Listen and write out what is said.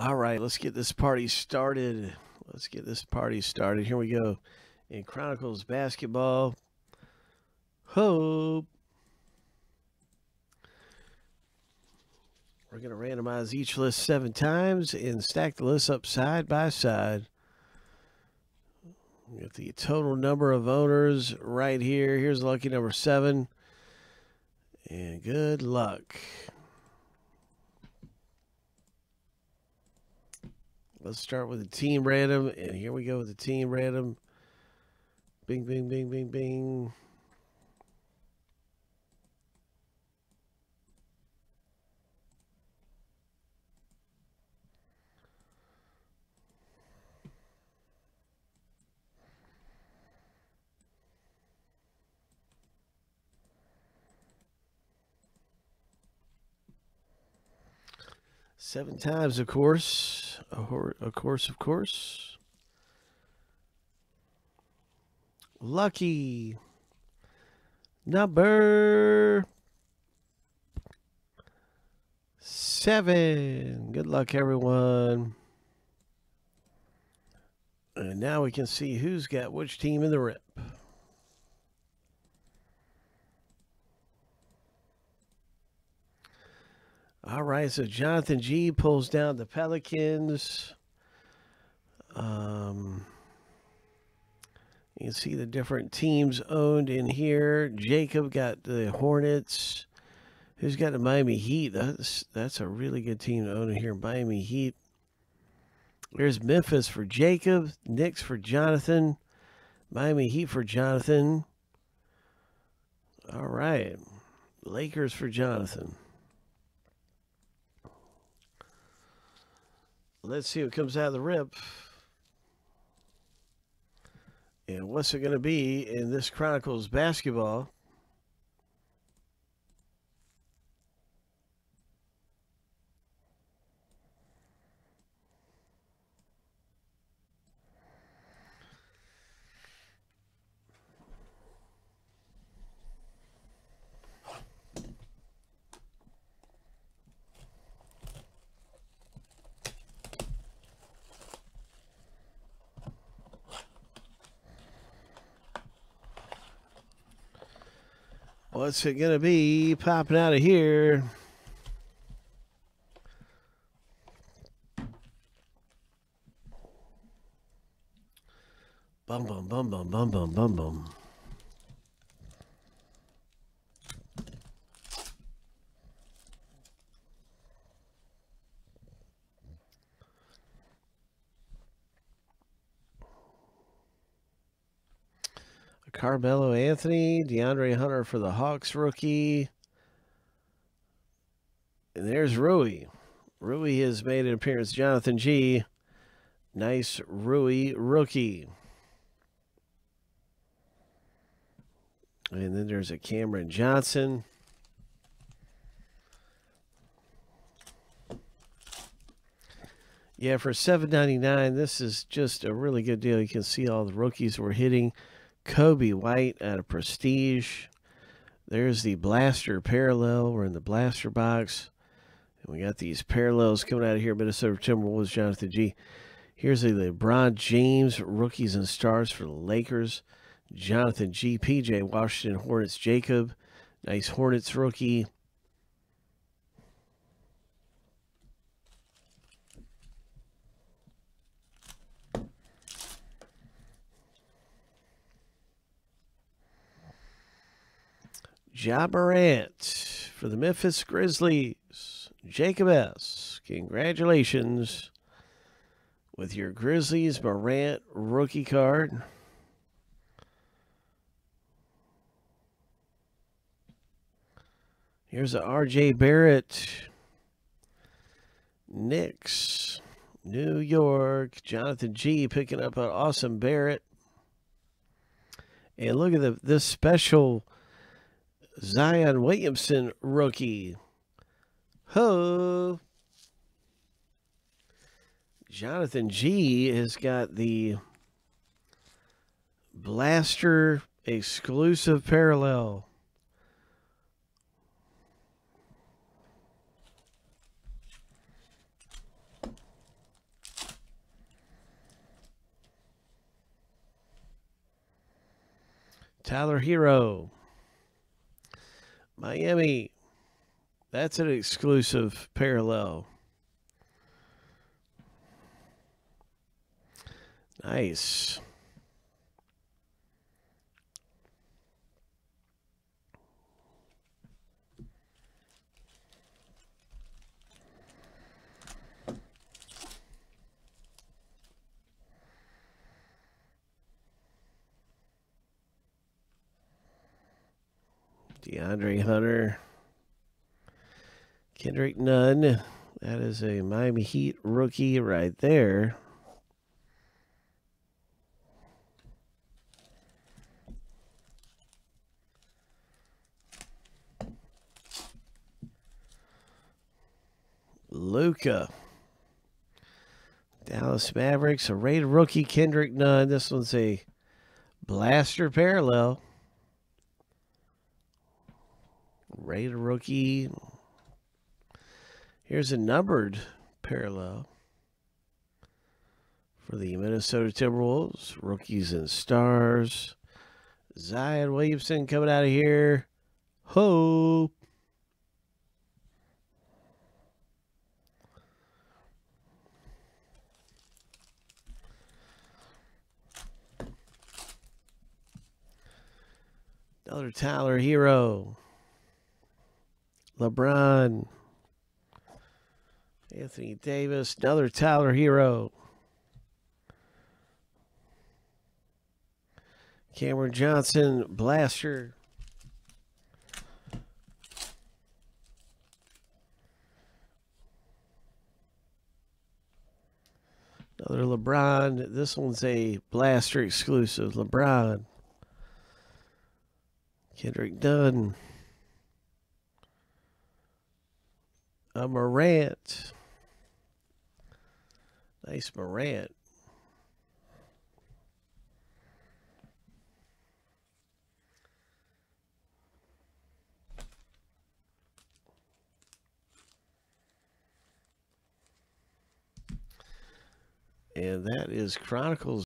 All right, let's get this party started. Let's get this party started. Here we go. In Chronicles basketball. Hope. We're going to randomize each list seven times and stack the lists up side by side. Get the total number of owners right here. Here's lucky number seven. And good luck. Let's start with the team random. And here we go with the team random. Bing, bing, bing, bing, bing. Seven times, of course. Of course, of course. Lucky number seven. Good luck, everyone. And now we can see who's got which team in the rip. All right, so Jonathan G pulls down the Pelicans. Um, you can see the different teams owned in here. Jacob got the Hornets. Who's got the Miami Heat? That's that's a really good team to own in here. Miami Heat. There's Memphis for Jacob. Knicks for Jonathan. Miami Heat for Jonathan. All right. Lakers for Jonathan. Let's see what comes out of the rip. And what's it going to be in this Chronicles basketball? What's it going to be popping out of here? Bum, bum, bum, bum, bum, bum, bum, bum. Carmelo Anthony, DeAndre Hunter for the Hawks rookie. And there's Rui. Rui has made an appearance. Jonathan G. Nice Rui rookie. And then there's a Cameron Johnson. Yeah, for seven ninety nine, this is just a really good deal. You can see all the rookies we're hitting. Coby White out of Prestige. There's the Blaster parallel. We're in the Blaster box. And we got these parallels coming out of here. Minnesota Timberwolves, Jonathan G. Here's the LeBron James rookies and stars for the Lakers. Jonathan G. PJ Washington Hornets Jacob. Nice Hornets rookie. Ja for the Memphis Grizzlies. Jacob S. Congratulations with your Grizzlies Morant rookie card. Here's a RJ Barrett. Knicks. New York. Jonathan G picking up an awesome Barrett. And look at the this special Zion Williamson rookie. Ho! Jonathan G has got the Blaster exclusive parallel. Tyler Herro. Miami. That's an exclusive parallel. Nice. DeAndre Hunter. Kendrick Nunn. That is a Miami Heat rookie right there. Luka. Dallas Mavericks, a rated rookie, Kendrick Nunn. This one's a blaster parallel. Rated rookie. Here's a numbered parallel for the Minnesota Timberwolves. Rookies and stars. Zion Williamson coming out of here. Hope. Another Tyler Herro. LeBron. Anthony Davis. Another Tyler Herro. Cameron Johnson. Blaster. Another LeBron. This one's a Blaster exclusive. LeBron. Kendrick Dunn. A Morant. Nice Morant. And that is Chronicles